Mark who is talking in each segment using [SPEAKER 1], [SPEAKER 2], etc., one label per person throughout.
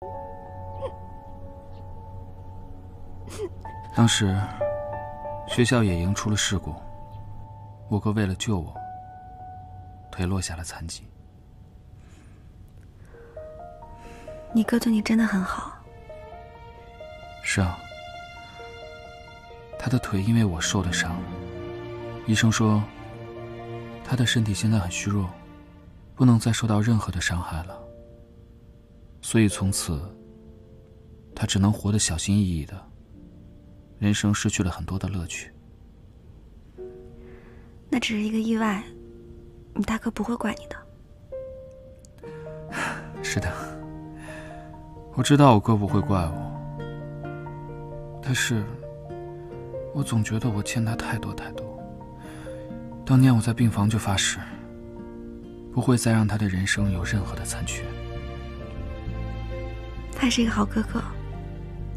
[SPEAKER 1] 当时学校野营出了事故，我哥为了救我，腿落下了残疾。
[SPEAKER 2] 你哥对你真的很好。
[SPEAKER 1] 是啊，他的腿因为我受的伤，医生说他的身体现在很虚弱，不能再受到任何的伤害了，所以从此他只能活得小心翼翼的。人生失去了很多的乐趣，
[SPEAKER 2] 那只是一个意外，你大哥不会怪你的。
[SPEAKER 1] 是的，我知道我哥不会怪我，但是，我总觉得我欠他太多太多。当年我在病房就发誓，不会再让他的人生有任何的残缺。
[SPEAKER 2] 他是一个好哥哥，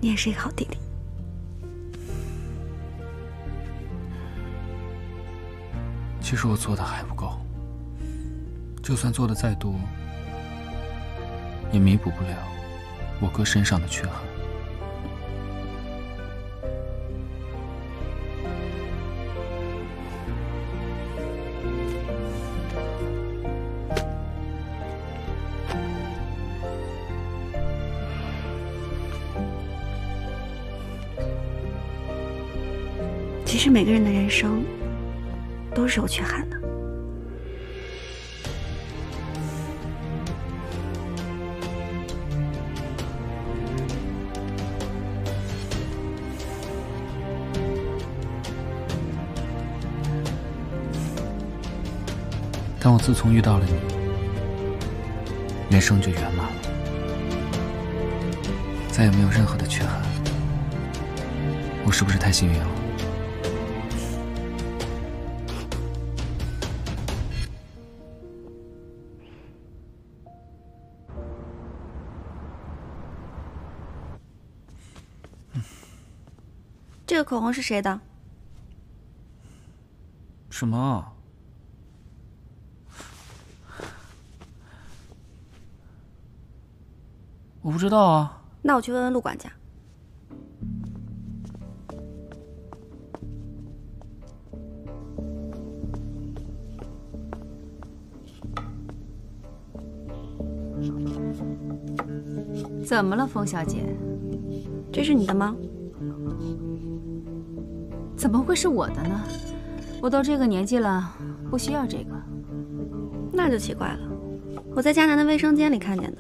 [SPEAKER 2] 你也是一个好弟弟。
[SPEAKER 1] 其实我做的还不够，就算做的再多，也弥补不了我哥身上的缺憾。
[SPEAKER 2] 实每个人的人生。都是有缺憾的。
[SPEAKER 1] 但我自从遇到了你，人生就圆满了，再也没有任何的缺憾。我是不是太幸运了？
[SPEAKER 2] 这个口红是谁的？
[SPEAKER 1] 什么？我不知道啊。
[SPEAKER 2] 那我去问问陆管家。
[SPEAKER 3] 怎么了，风小姐？
[SPEAKER 2] 这是你的吗？
[SPEAKER 3] 怎么会是我的呢？我都这个年纪了，不需要这个。
[SPEAKER 2] 那就奇怪了，我在迦南的卫生间里看见的。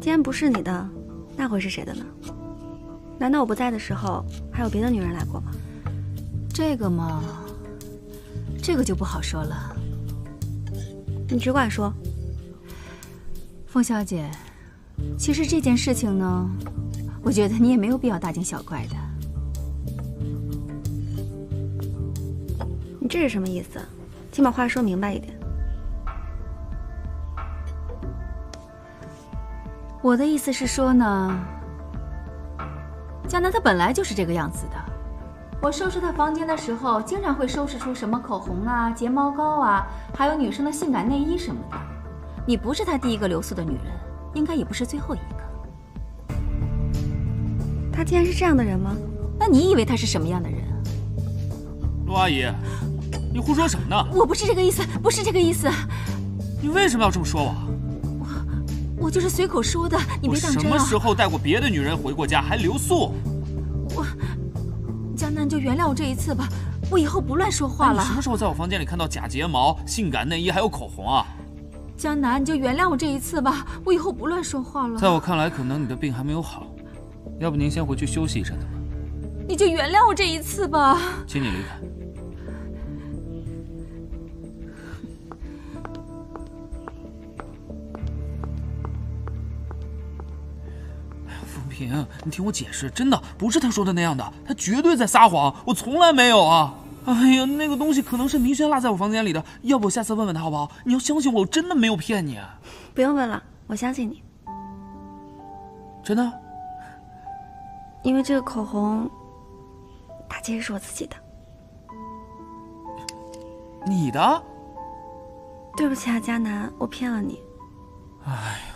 [SPEAKER 2] 既然不是你的，那会是谁的呢？难道我不在的时候，还有别的女人来过吗？
[SPEAKER 3] 这个嘛，这个就不好说了。
[SPEAKER 2] 你只管说。
[SPEAKER 3] 凤小姐，其实这件事情呢，我觉得你也没有必要大惊小怪的。
[SPEAKER 2] 你这是什么意思？请把话说明白一点。
[SPEAKER 3] 我的意思是说呢，江南他本来就是这个样子的。我收拾他房间的时候，经常会收拾出什么口红啊、睫毛膏啊，还有女生的性感内衣什么的。你不是他第一个留宿的女人，应该也不是最后一个。
[SPEAKER 2] 他竟然是这样的人吗？
[SPEAKER 3] 那你以为他是什么样的人？
[SPEAKER 4] 陆阿姨。你胡说什么呢？
[SPEAKER 3] 我不是这个意思，不是这个意思。
[SPEAKER 4] 你为什么要这么说我？
[SPEAKER 3] 我我就是随口说的，你别当真
[SPEAKER 4] 什么时候带过别的女人回过家还留宿？
[SPEAKER 3] 我江南，就原谅我这一次吧，我以后不乱说话了。
[SPEAKER 4] 你什么时候在我房间里看到假睫毛、性感内衣还有口红啊？
[SPEAKER 3] 江南，你就原谅我这一次吧，我以后不乱说话了。
[SPEAKER 1] 在我看来，可能你的病还没有好，要不您先回去休息一阵子吧。
[SPEAKER 3] 你就原谅我这一次吧，
[SPEAKER 1] 请你离开。
[SPEAKER 4] 平，你听我解释，真的不是他说的那样的，他绝对在撒谎，我从来没有啊！哎呀，那个东西可能是明轩落在我房间里的，要不我下次问问他好不好？你要相信我，我真的没有骗你。
[SPEAKER 2] 不用问了，我相信你。
[SPEAKER 4] 真的？
[SPEAKER 2] 因为这个口红，它其实是我自己的。
[SPEAKER 4] 你的？
[SPEAKER 2] 对不起啊，佳南，我骗了你。
[SPEAKER 4] 哎。